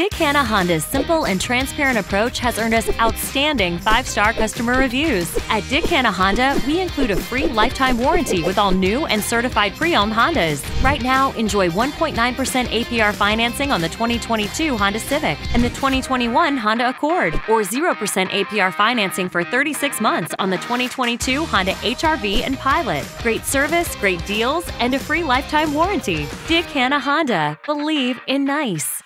Dick Hannah Honda's simple and transparent approach has earned us outstanding five star customer reviews. At Dick Hannah Honda, we include a free lifetime warranty with all new and certified pre owned Hondas. Right now, enjoy 1.9% APR financing on the 2022 Honda Civic and the 2021 Honda Accord, or 0% APR financing for 36 months on the 2022 Honda HRV and Pilot. Great service, great deals, and a free lifetime warranty. Dick Hannah Honda. Believe in nice.